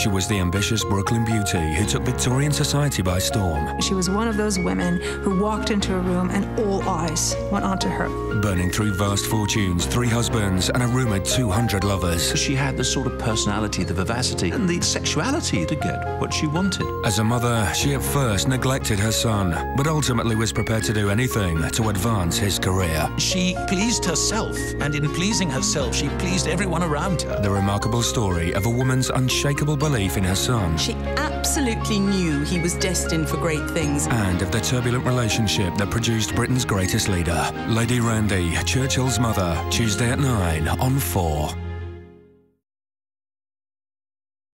She was the ambitious Brooklyn beauty who took Victorian society by storm. She was one of those women who walked into a room and all eyes went onto her. Burning through vast fortunes, three husbands, and a rumoured 200 lovers. She had the sort of personality, the vivacity, and the sexuality to get what she wanted. As a mother, she at first neglected her son, but ultimately was prepared to do anything to advance his career. She pleased herself, and in pleasing herself, she pleased everyone around her. The remarkable story of a woman's unshakable belief in her son. She absolutely knew he was destined for great things. And of the turbulent relationship that produced Britain's greatest leader. Lady Randy, Churchill's mother, Tuesday at 9 on 4.